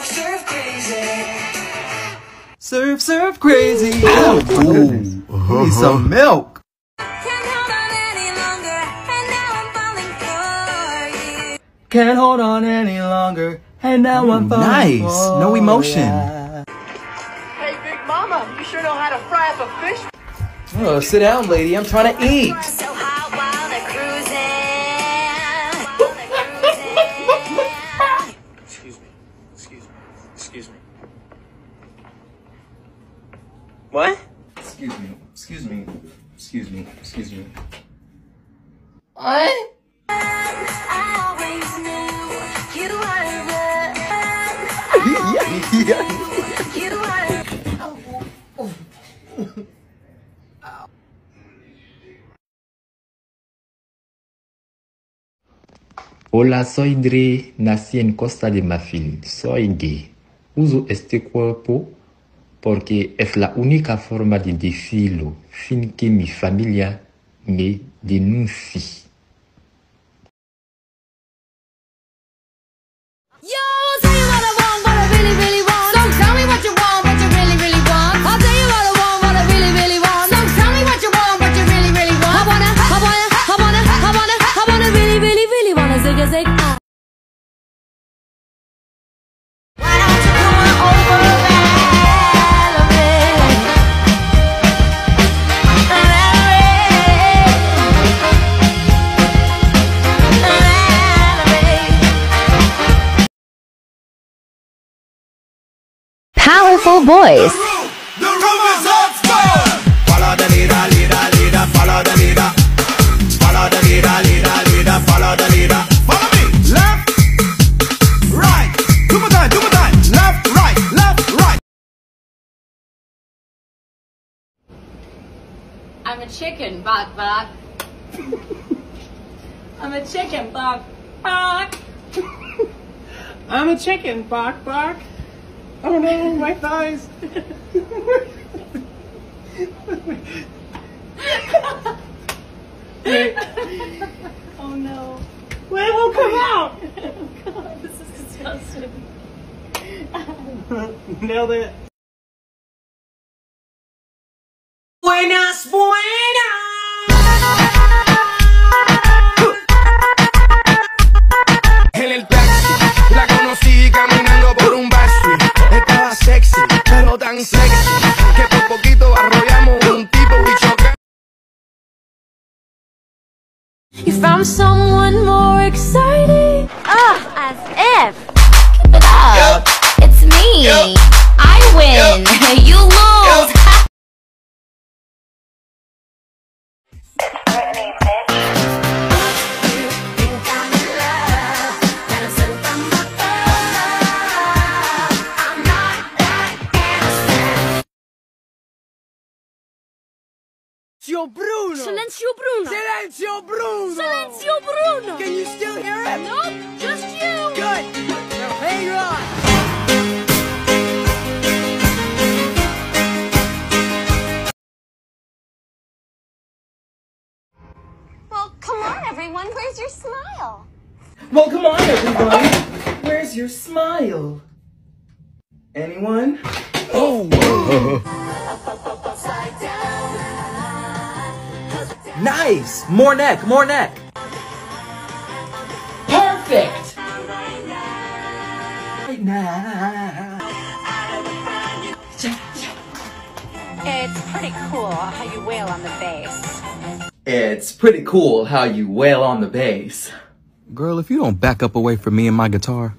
Surf, surf crazy. Surf, surf crazy. Ooh, need some milk. Can't hold on any longer, and now I'm falling for you. Can't hold on any longer, and now I'm falling nice. for No emotion. ya. Hey, Big Mama, you sure know how to fry up a fish? Oh, sit down, lady. I'm trying to eat. Excuse me. Excuse me. Excuse me. What? Hola, soy Dre, nací en Costa de Marfil. Soy gay. Uso este cuerpo porque es la única forma de decirlo sin que mi familia me denuncie. Left, right. I'm a chicken, bok bok. I'm a chicken, bok bok. I'm a chicken, bark, bark. Oh no, my thighs. Wait, Oh no. wait, it won't come out. Oh, God, this is disgusting. Nailed it. Buenas, buenas. You found someone more exciting. Ah, as if. Keep it up. It's me. I win. You lose. Silenzio Bruno. Silencio Bruno. Silenzio Bruno. Silencio Bruno. Can you still hear it? Nope, just you. Good. Now hang on. Well, come on, everyone. Where's your smile? Well, come on, everyone. Where's your smile? Anyone? Oh. Nice. More neck. More neck. Perfect. Right now. It's pretty cool how you wail on the bass. It's pretty cool how you wail on the bass. Girl, if you don't back up away from me and my guitar.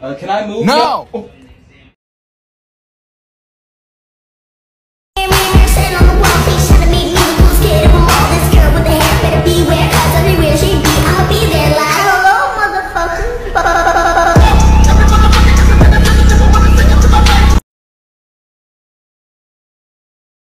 Uh, can I move? No! Oh.